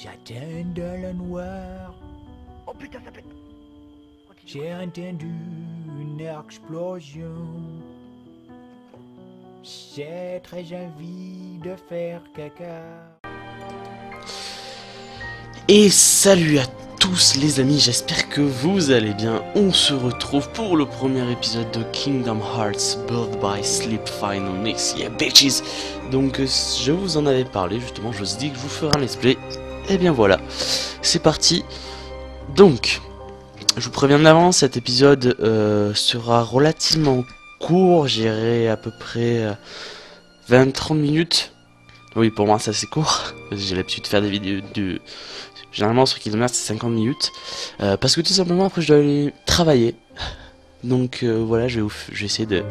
J'attends dans le noir. Oh putain, ça pète. J'ai entendu une explosion. J'ai très envie de faire caca. Et salut à tous les amis, j'espère que vous allez bien. On se retrouve pour le premier épisode de Kingdom Hearts Birth by Sleep Final Mix. Yeah bitches Donc euh, je vous en avais parlé justement, je vous ai dit que je vous ferai un let's play. Et bien voilà, c'est parti. Donc, je vous préviens d'avance, cet épisode euh, sera relativement court, j'irai à peu près euh, 20-30 minutes. Oui, pour moi, ça c'est court. J'ai l'habitude de faire des vidéos de. Généralement, sur Kingdom c'est 50 minutes. Euh, parce que tout simplement, après, je dois aller travailler. Donc euh, voilà, je vais, essayer de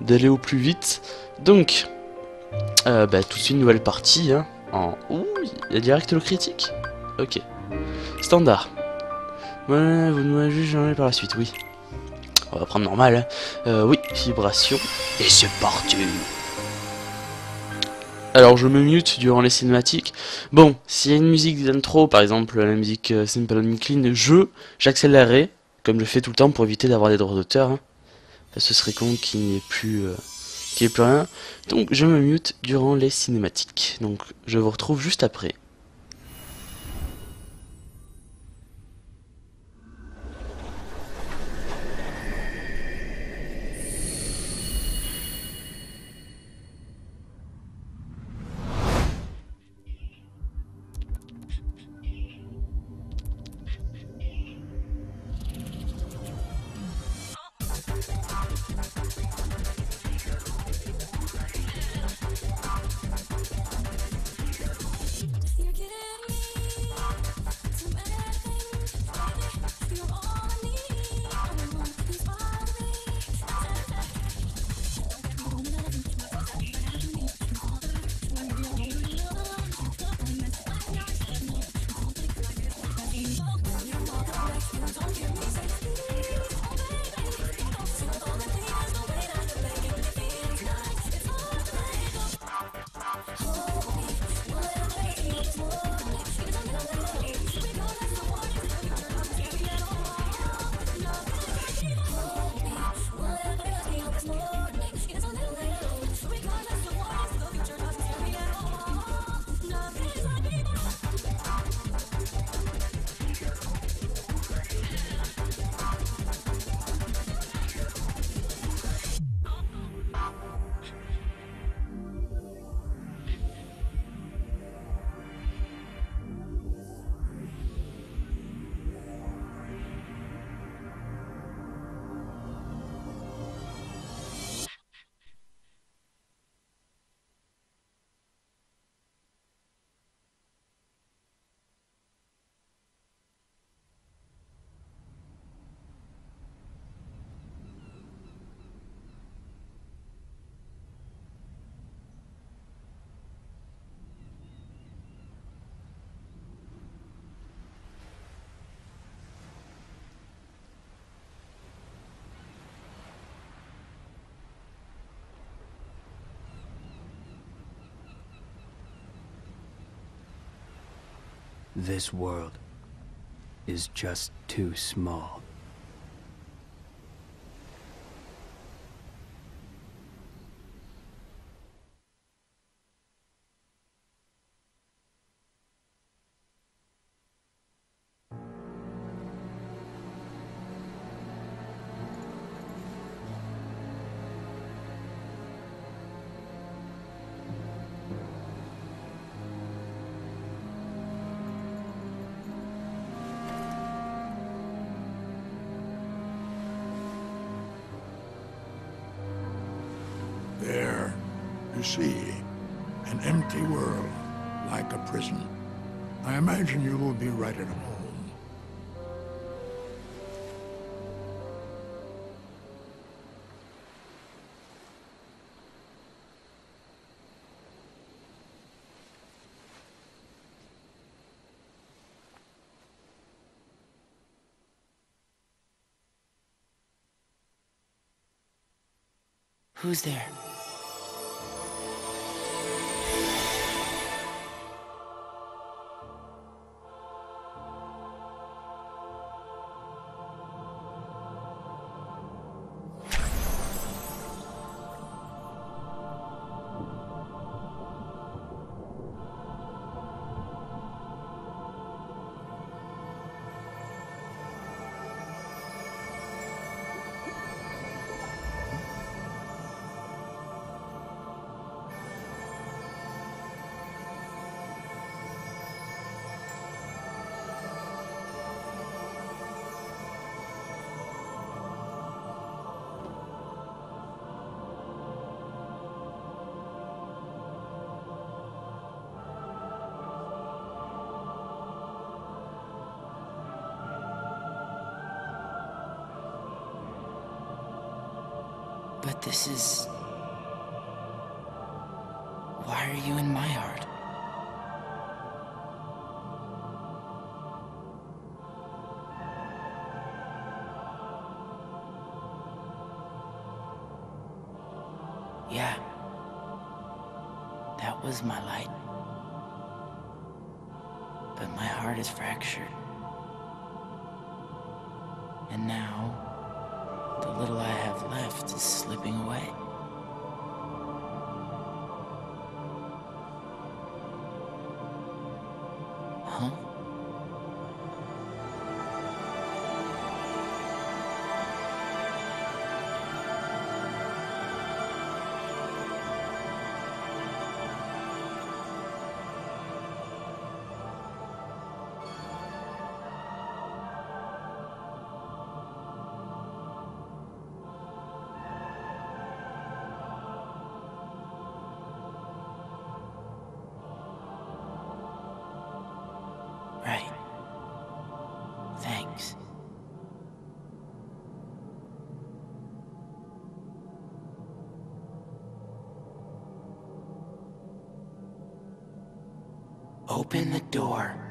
d'aller au plus vite. Donc, euh, bah, tout de suite, nouvelle partie. Hein, en. Ouh, il y a direct le critique Ok. Standard. Ouais, vous nous jugez par la suite, oui. On va prendre normal. hein. Euh, oui, vibration. Et c'est. Alors je me mute durant les cinématiques. Bon, s'il y a une musique d'intro, par exemple la musique euh, Simple and Clean, je j'accélérerai, comme je fais tout le temps pour éviter d'avoir des droits d'auteur. hein. Ce serait con qu'il n'y ait plus euh, plus rien. Donc je me mute durant les cinématiques. Donc je vous retrouve juste après. This world is just too small. See, an empty world, like a prison. I imagine you will be right at home. Who's there? This is. Why are you in my heart? Yeah. That was my light. But my heart is fractured. And now, little I have left is slipping away. Open the door.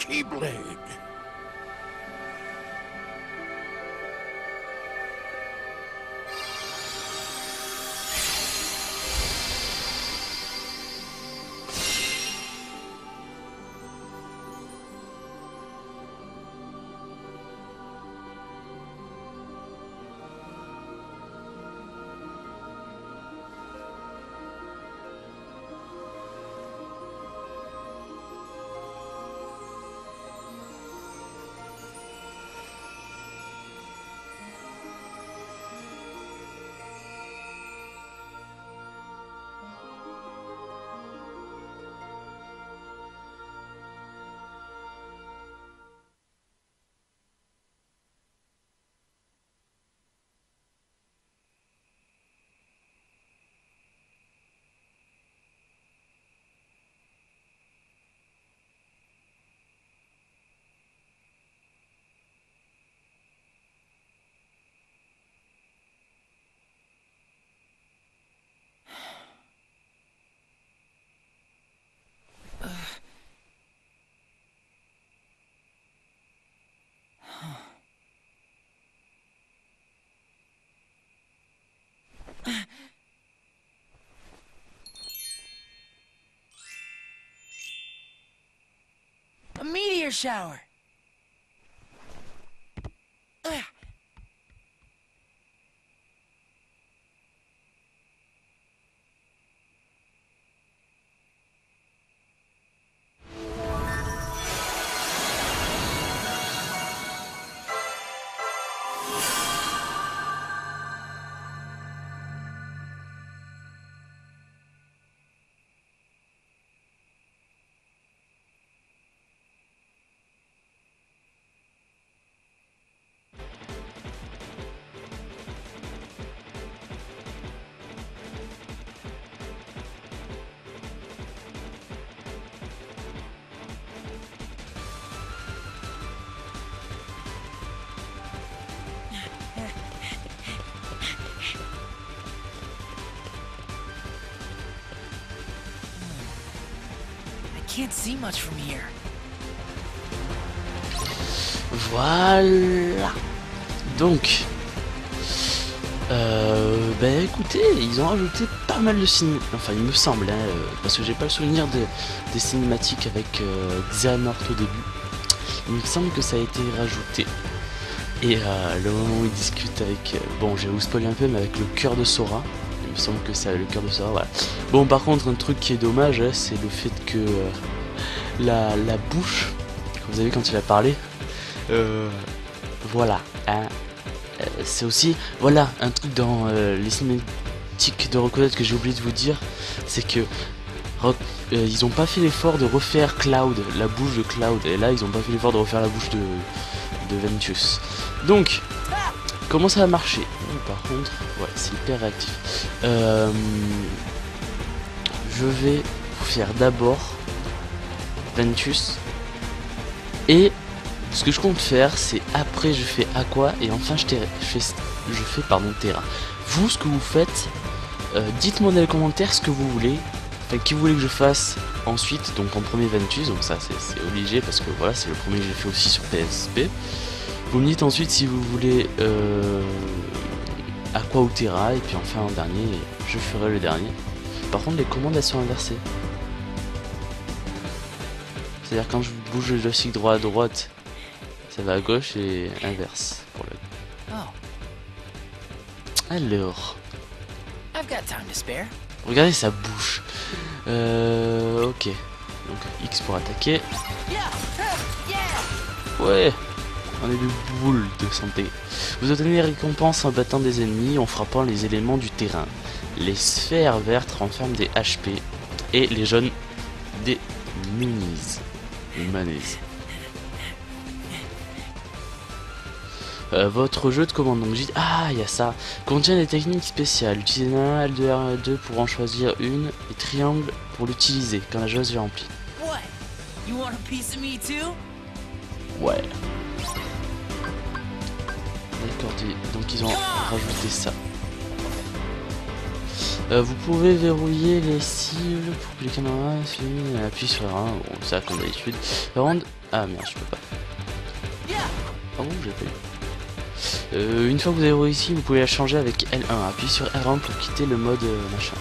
Keyblade. Shower! Ugh. Can't see much from here. Voilà. Donc, ben écoutez, ils ont rajouté pas mal de ciné... Enfin, il me semble, hein, euh, parce que j'ai pas le souvenir de, des cinématiques avec euh, au début. Il me semble que ça a été rajouté. Et euh, le moment où il discute avec... bon, j'ai vous spoiler un peu, mais avec le cœur de Sora. Il me semble que c'est le cœur de voilà. Bon, par contre, un truc qui est dommage, hein, c'est le fait que euh, la, la bouche, comme vous avez quand il a parlé, euh, voilà. hein, euh, c'est aussi, voilà, un truc dans les cinématiques de reconnaître que j'ai oublié de vous dire, c'est que ils ont pas fait l'effort de refaire Cloud, la bouche de Cloud, et là ils ont pas fait l'effort de refaire la bouche de, de Ventus. Donc, comment ça va marcher Par contre, ouais, c'est hyper réactif. Euh, je vais vous faire d'abord Ventus et ce que je compte faire, c'est après je fais Aqua et enfin je, terra- je fais, je fais pardon, Terra. Vous, ce que vous faites, euh, dites-moi dans les commentaires ce que vous voulez, enfin qui vous voulez que je fasse ensuite, donc en premier Ventus, donc ça c'est c'est obligé parce que voilà, c'est le premier que j'ai fait aussi sur PSP. Vous me dites ensuite si vous voulez euh, Aqua ou Terra, et puis enfin en dernier, je ferai le dernier. Par contre, les commandes elles sont inversées. C'est-à-dire quand je bouge le joystick droit à droite, ça va à gauche et inverse pour le. Oh, Alors, I've got time to spare. regardez sa bouche. Euh, ok. Donc X pour attaquer. Ouais. On est de boules de santé. Vous obtenez des récompenses en battant des ennemis, en frappant les éléments du terrain. Les sphères vertes renferment des HP et les jaunes des minis. Manis. Euh, votre jeu de commande, donc j'ai dit, ah, il y a ça, contient des techniques spéciales. Utilisez un L2, R2 pour en choisir une et triangle pour l'utiliser quand la jauge est remplie. What? D'accord, des- donc ils ont rajouté ça. Euh, vous pouvez verrouiller les cibles pour cliquer dans un, appuie sur R1, bon, ça comme d'habitude. Rendre... Ah merde, je peux pas. Ah j'ai pas eu. Euh, une fois que vous avez réussi, vous pouvez la changer avec L1. Appuyez sur R1 pour quitter le mode euh, machin.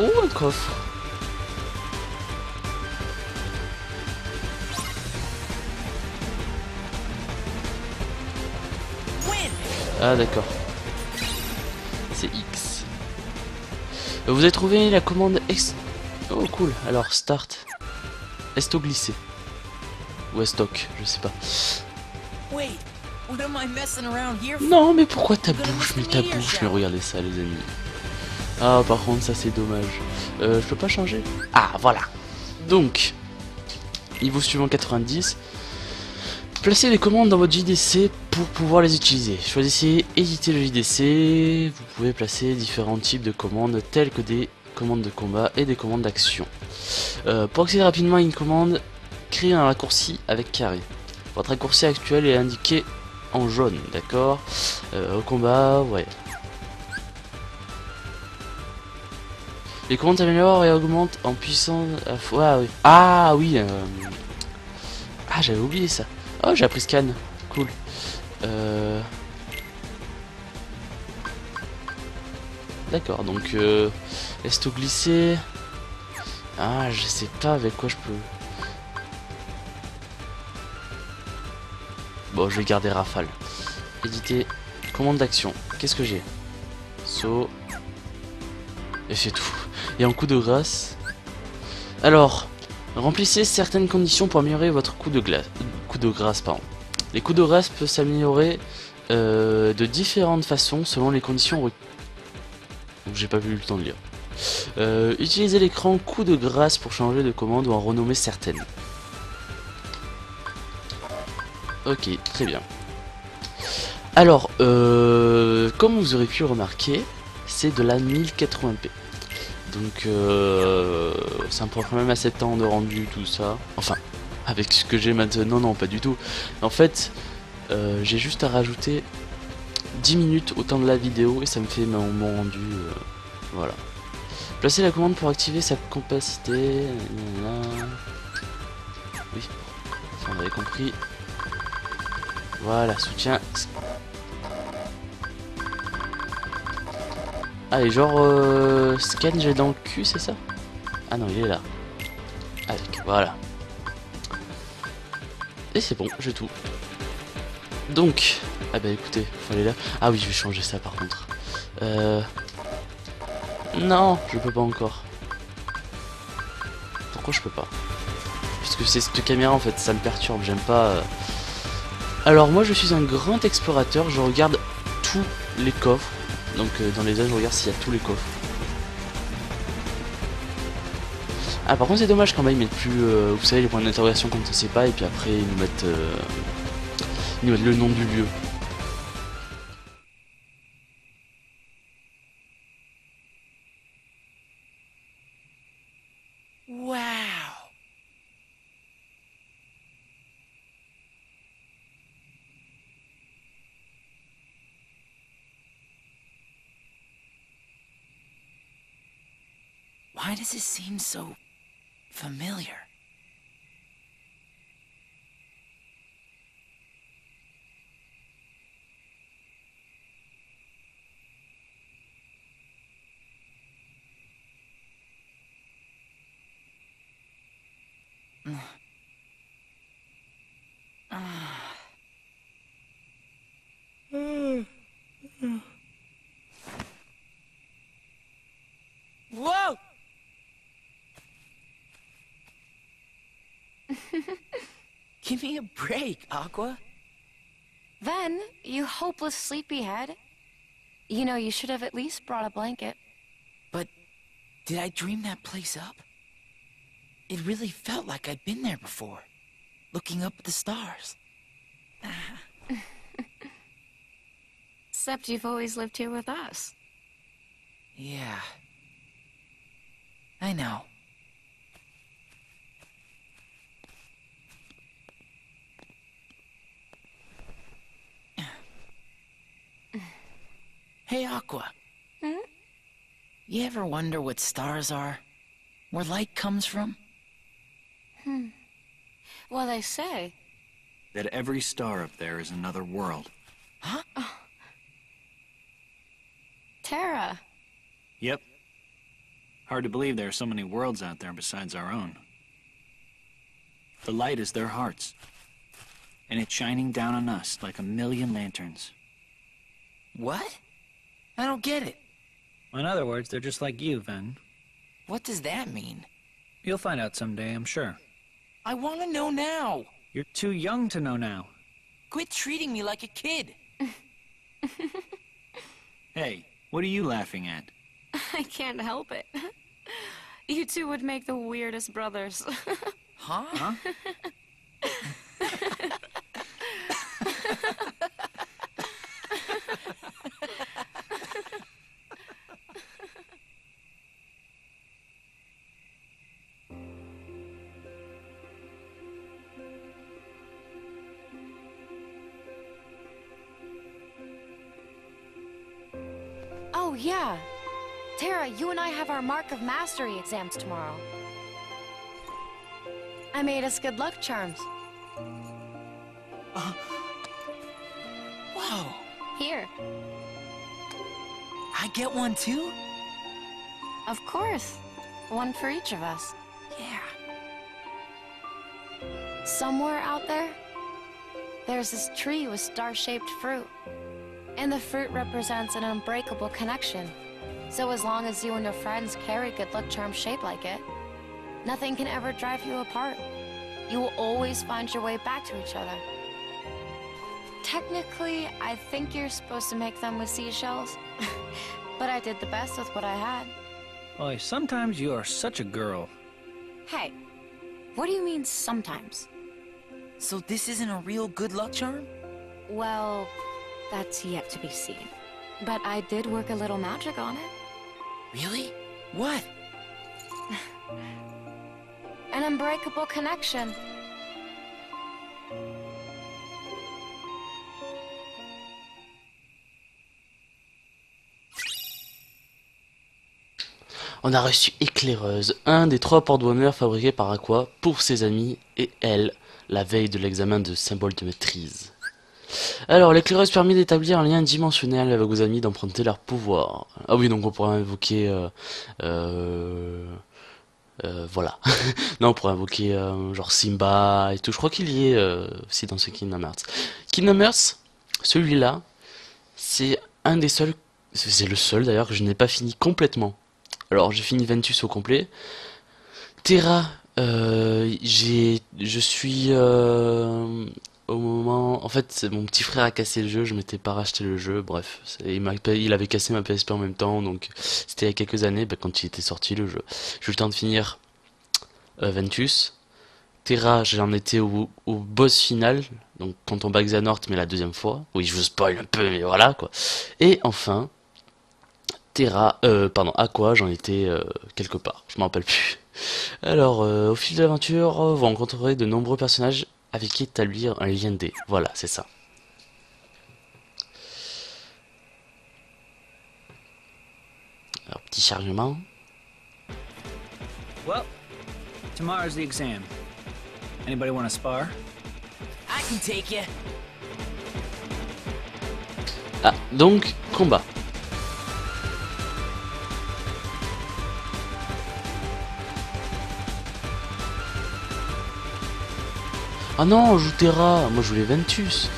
Oh, un coffre Ah d'accord. C'est X. Vous avez trouvé la commande ex... Oh cool, alors start. Esto glisser. Ou estoc, je sais pas. Non mais pourquoi ta bouche? Mais ta bouche, mais regardez ça les amis. Ah par contre ça c'est dommage. Euh, je peux pas changer? Ah voilà. Donc, niveau suivant 90. Placez les commandes dans votre JDC pour pouvoir les utiliser. Choisissez éditer le JDC. Vous pouvez placer différents types de commandes telles que des commandes de combat et des commandes d'action. Euh, pour accéder rapidement à une commande, créez un raccourci avec carré. Votre raccourci actuel est indiqué en jaune, d'accord? Euh, Au combat, ouais. Les commandes s'améliorent et augmentent en puissance à fois. Ah oui. Ah euh, Ah j'avais oublié ça. Oh j'ai appris scan. Cool. Euh... D'accord, donc euh... laisse tout glisser. Ah je sais pas avec quoi je peux. Bon je vais garder rafale. Éditer. Commande d'action. Qu'est-ce que j'ai? Saut. Et c'est tout. Et en coup de grâce? Alors, remplissez certaines conditions pour améliorer votre coup de glace. De grâce, pardon. Les coups de grâce peuvent s'améliorer euh, de différentes façons selon les conditions. J'ai pas eu le temps de lire. Euh, utilisez l'écran coup de grâce pour changer de commande ou en renommer certaines. Ok, très bien. Alors, euh, comme vous aurez pu remarquer, c'est de la 1080p. Donc, ça me prend quand même assez de temps de rendu, tout ça. Enfin, avec ce que j'ai maintenant, non, pas du tout. En fait, euh, j'ai juste à rajouter 10 minutes au temps de la vidéo et ça me fait mon, mon rendu. euh, voilà. Placez la commande pour activer sa capacité. Oui, ça on avait compris. Voilà, soutien. Ah, et genre, euh, scan, j'ai dans le cul, c'est ça? Ah non, il est là. Avec, voilà. C'est bon, j'ai tout. Donc, ah bah écoutez, fallait là. Ah oui, je vais changer ça par contre. Euh... Non, je peux pas encore. Pourquoi je peux pas? Puisque c'est cette caméra en fait, ça me perturbe, j'aime pas... euh. Alors moi je suis un grand explorateur, je regarde tous les coffres. Donc euh, dans les âges, je regarde s'il y a tous les coffres. Ah par contre c'est dommage quand même, ils mettent plus... euh, vous savez les points d'interrogation quand on sait pas, et puis après ils nous mettent... euh, ils nous mettent le nom du lieu. Wow. Why does it seem so familiar? Give me a break, Aqua. Then, you hopeless sleepyhead. You know, you should have at least brought a blanket. But did I dream that place up? It really felt like I'd been there before, looking up at the stars. Except you've always lived here with us. Yeah. I know. Hey, Aqua. Hmm? You ever wonder what stars are? Where light comes from? Hmm. Well, they say. That every star up there is another world. Huh? Terra. Yep. Hard to believe there are so many worlds out there besides our own. The light is their hearts. And it's shining down on us like a million lanterns. What? I don't get it. In other words, they're just like you, Ven. What does that mean? You'll find out someday, I'm sure. I want to know now. You're too young to know now. Quit treating me like a kid. Hey, what are you laughing at? I can't help it. You two would make the weirdest brothers. Huh? oh, yeah. Tara, you and I have our Mark of Mastery exams tomorrow. I made us good luck charms. Uh, whoa. Here. I get one too? Of course. One for each of us. Yeah. Somewhere out there, there's this tree with star-shaped fruit. And the fruit represents an unbreakable connection. So as long as you and your friends carry good luck charms shaped like it, nothing can ever drive you apart. You will always find your way back to each other. Technically, I think you're supposed to make them with seashells. but I did the best with what I had. Boy, sometimes you are such a girl. Hey, what do you mean sometimes? So this isn't a real good luck charm? Well, that's yet to be seen. But I did work a little magic on it. Really? What? An unbreakable connection. On a reçu Éclaireuse, un des trois porte-bonheur fabriqués par Aqua pour ses amis et elle, la veille de l'examen de symbole de maîtrise. Alors, l'éclaireuse permet d'établir un lien dimensionnel avec vos amis, d'emprunter leur pouvoir. Ah oui, donc on pourrait invoquer... Euh, euh, euh, voilà. non, on pourrait invoquer euh, genre Simba et tout. Je crois qu'il y est euh, aussi dans ce Kingdom Hearts. Kingdom Hearts, celui-là, c'est un des seuls... C'est le seul d'ailleurs que je n'ai pas fini complètement. Alors, j'ai fini Ventus au complet. Terra, j'ai, je suis au moment, en fait, mon petit frère a cassé le jeu, je m'étais pas racheté le jeu, bref, il, avait cassé ma PSP en même temps, donc c'était il y a quelques années, bah, quand il était sorti le jeu. J'ai eu le temps de finir euh, Ventus. Terra, j'en étais au, au boss final, donc quand on bat Xehanort, mais la deuxième fois. Oui, je vous spoil un peu, mais voilà quoi. Et enfin, Terra, euh, pardon, Aqua, j'en étais euh, quelque part, je m'en rappelle plus. Alors, euh, au fil de l'aventure, vous rencontrerez de nombreux personnages avec qui établir un lien D. Voilà, c'est ça. Alors, petit chargement. Well, tomorrow's the exam. Anybody want to spar? I can take you. Ah, donc, combat. Ah non, on joue Terra, moi je voulais Ventus.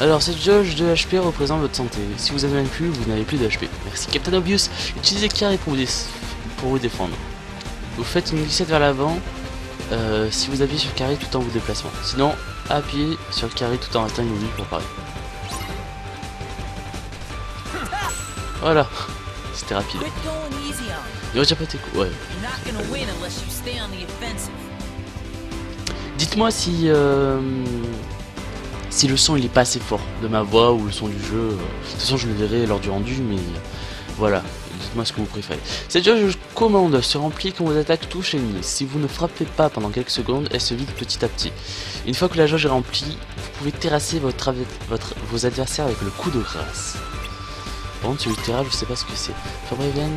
Alors, cette jauge de HP représente votre santé. Si vous avez plus, vous n'avez plus de HP. Merci Captain Obvious. Utilisez carré pour vous, pour vous défendre. Vous faites une glissade vers l'avant euh, si vous appuyez sur carré tout en vous déplacement. Sinon, appuyez sur carré tout en restant immobile pour parer. Voilà, c'était rapide. Il retient pas tes coups, ouais. Dites-moi si euh, si le son il est pas assez fort de ma voix ou le son du jeu. De toute façon, je le verrai lors du rendu, mais voilà. Dites-moi ce que vous préférez. Cette jauge commande se remplit quand vos attaques touchent l'ennemi. Si vous ne frappez pas pendant quelques secondes, elle se vide petit à petit. Une fois que la jauge est remplie, vous pouvez terrasser votre, votre- vos adversaires avec le coup de grâce. Par contre, celui de je sais pas ce que c'est. Fabraven.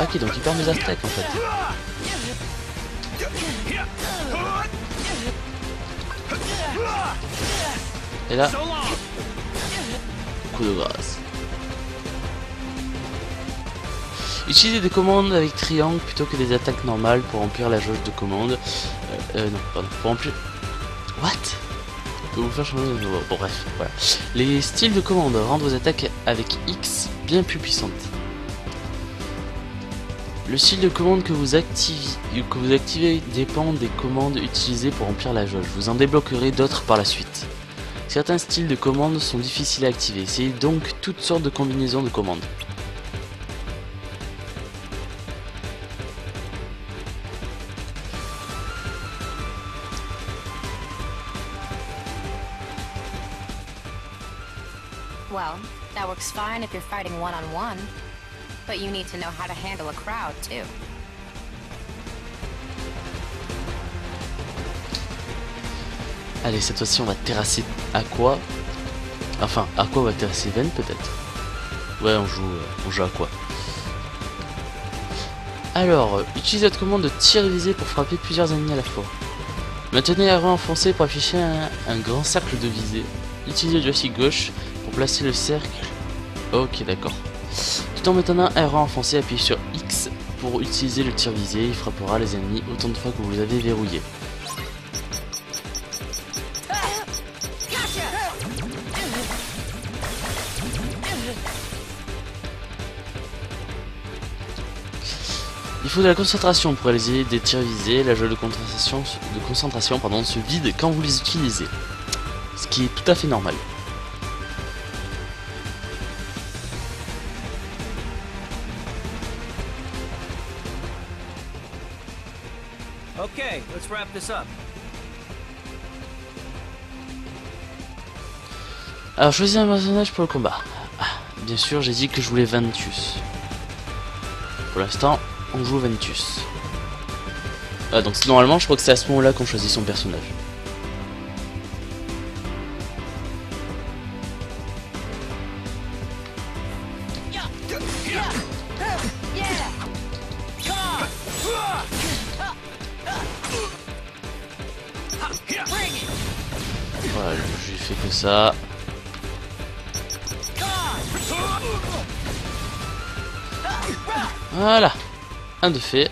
Ok, donc il perd mes attaques en fait. Et là, coup de grâce. Utilisez des commandes avec triangle plutôt que des attaques normales pour remplir la jauge de commande. Euh, euh, non, pardon, pour remplir... What? Peut vous faire changer de nouveau. Bon bref, voilà. Les styles de commande rendent vos attaques avec X bien plus puissantes. Le style de commande que vous, activez, dépend des commandes utilisées pour remplir la jauge. Vous en débloquerez d'autres par la suite. Certains styles de commandes sont difficiles à activer. Essayez donc toutes sortes de combinaisons de commandes. But you need to know how to handle a crowd, too. Allez, cette fois-ci, on va terrasser Aqua. Enfin, Aqua va terrasser Ven, peut-être. Ouais, on joue, euh, on joue. Alors, utilisez votre commande de tir visé pour frapper plusieurs ennemis à la fois. Maintenez R1 enfoncé pour afficher un, un grand cercle de visée. Utilisez le joystick gauche pour placer le cercle. Ok, d'accord. Tout en maintenant R1 enfoncé, appuyez sur X pour utiliser le tir visé. Il frappera les ennemis autant de fois que vous les avez verrouillés. Il faut de la concentration pour réaliser des tirs visés. La jauge de concentration, de concentration pardon, se vide quand vous les utilisez. Ce qui est tout à fait normal. Alors choisis un personnage pour le combat. Ah, bien sûr, j'ai dit que je voulais Ventus. Pour l'instant, on joue Ventus. Ah, donc normalement, je crois que c'est à ce moment-là qu'on choisit son personnage. Un de fait.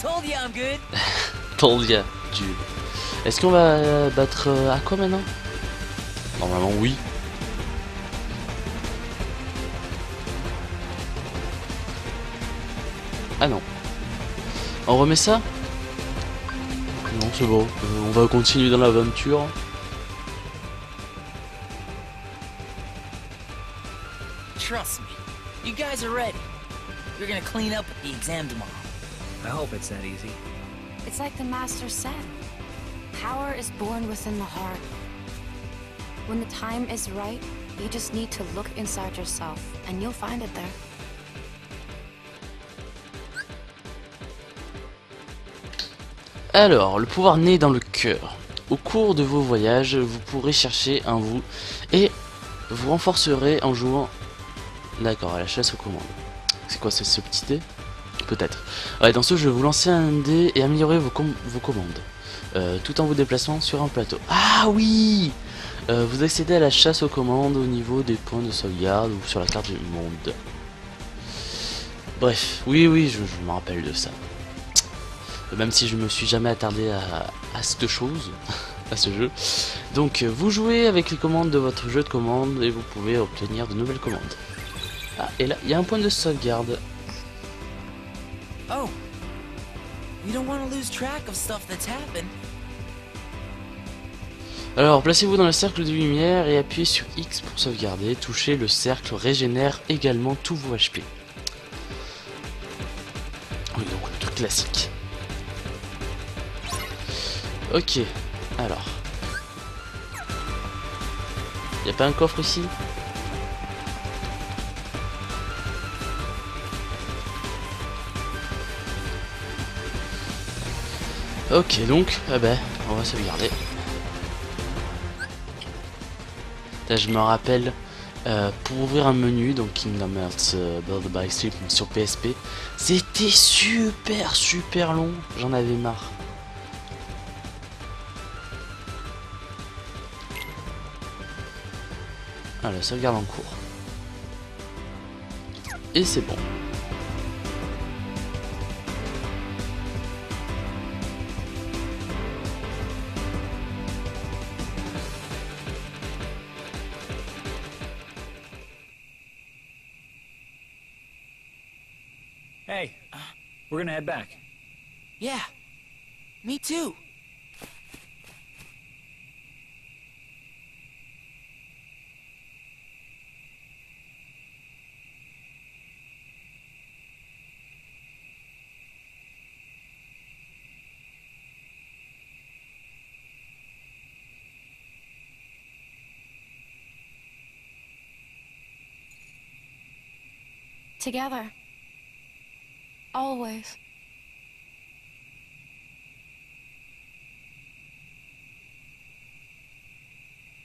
Told ya I'm good. Told ya, Jude. Est-ce qu'on va euh, battre euh, Aqua maintenant? Normalement oui. Ah non. On remet ça? Non c'est bon. Euh, on va continuer dans l'aventure. Trust me. You guys are ready. You're gonna clean up the exam tomorrow. I hope it's that easy. It's like the Master said. Power is born within the heart. When the time is right, you just need to look inside yourself, and you'll find it there. Alors, le pouvoir naît dans le cœur. Au cours de vos voyages, vous pourrez chercher un vous et vous renforcerez en jouant. D'accord, à la chasse aux commandes. C'est quoi ce petit dé Peut-être. Ouais, dans ce jeu, vous lancez un dé et améliorez vos, com- vos commandes. euh, tout en vous déplaçant sur un plateau. Ah oui Euh, Vous accédez à la chasse aux commandes au niveau des points de sauvegarde ou sur la carte du monde. Bref, oui, oui, je, me rappelle de ça. Même si je me suis jamais attardé à, à cette chose, à ce jeu. Donc, euh, vous jouez avec les commandes de votre jeu de commandes et vous pouvez obtenir de nouvelles commandes. Ah, et là, il y a un point de sauvegarde. Oh. You don't want to lose track of stuff that's happened. Alors, placez-vous dans le cercle de lumière et appuyez sur X pour sauvegarder. Touchez le cercle régénère également tous vos HP. Oui, donc le truc classique. Ok, alors. Y a pas un coffre ici? Ok, donc, ah ben, on va sauvegarder. Je me rappelle, euh, pour ouvrir un menu, donc Kingdom Hearts Build by Sleep sur PSP, c'était super super long, j'en avais marre. Ah, sauvegarde en cours. Et c'est bon. Hey, we're gonna head back. Yeah. Me too. Together. Always.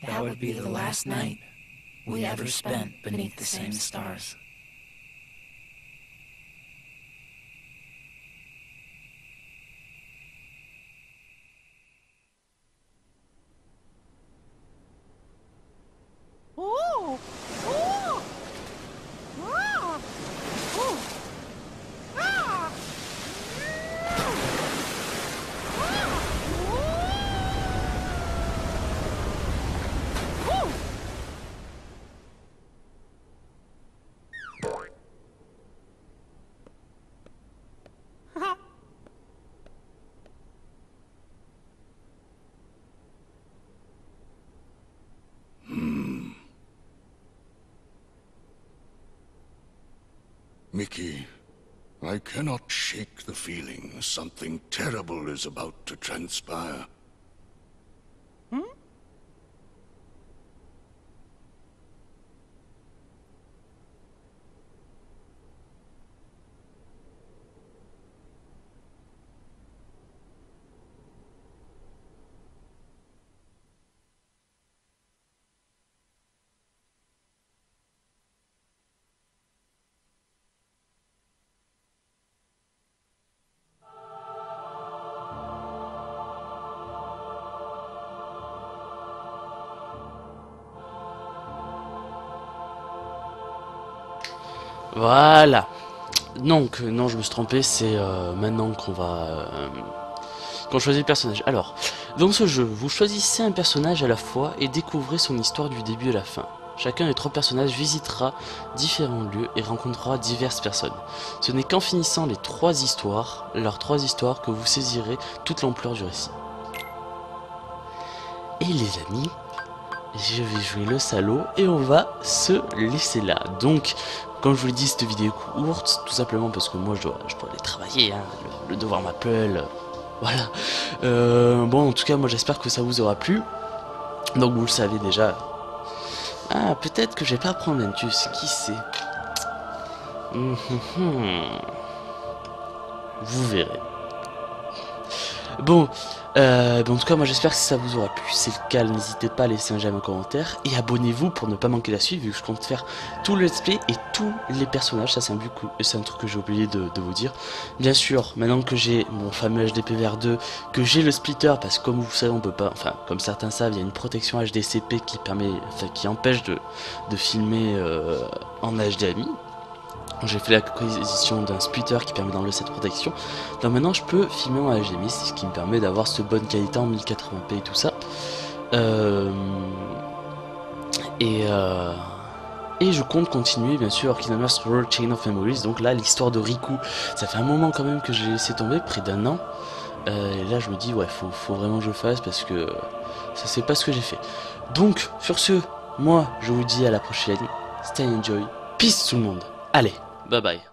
That would be the last night we ever spent beneath the same stars. Mickey, I cannot shake the feeling something terrible is about to transpire. Voilà. Donc, non, je me suis trompé, c'est euh, maintenant qu'on va... euh, qu'on choisit le personnage. Alors, dans ce jeu, vous choisissez un personnage à la fois et découvrez son histoire du début à la fin. Chacun des trois personnages visitera différents lieux et rencontrera diverses personnes. Ce n'est qu'en finissant les trois histoires, leurs trois histoires, que vous saisirez toute l'ampleur du récit. Et les amis, je vais jouer le salaud et on va se laisser là. Donc, comme je vous l'ai dit, cette vidéo est courte, tout simplement parce que moi je dois, je dois aller travailler, hein, le, devoir m'appelle, euh, voilà. Euh, bon, en tout cas, moi j'espère que ça vous aura plu. Donc vous le savez déjà. Ah, peut-être que je vais pas prendre Ventus, qui sait Hum, hum, hum. Vous verrez. Bon, euh, ben, en tout cas, moi j'espère que ça vous aura plu. Si c'est le cas, n'hésitez pas à laisser un j'aime, un commentaire et abonnez-vous pour ne pas manquer la suite, vu que je compte faire tout le let's play et tous les personnages. Ça, c'est un, truc que j'ai oublié de, vous dire. Bien sûr, maintenant que j'ai mon fameux HDP vers 2, que j'ai le splitter, parce que comme vous savez, on peut pas, enfin, comme certains savent, il y a une protection HDCP qui permet, enfin, qui empêche de, de filmer euh, en HDMI. J'ai fait l'acquisition d'un splitter qui permet d'enlever cette protection. Donc maintenant je peux filmer en HDMI, ce qui me permet d'avoir ce bonne qualité en 1080p et tout ça. Euh, et, euh, et je compte continuer bien sûr Kingdom Hearts World Chain of Memories. Donc là l'histoire de Riku, ça fait un moment quand même que j'ai laissé tomber, près d'un an. Euh, et là je me dis ouais faut, faut vraiment que je le fasse parce que ça c'est pas ce que j'ai fait. Donc sur ce, moi je vous dis à la prochaine. Stay enjoy. Peace tout le monde. Allez, bye bye.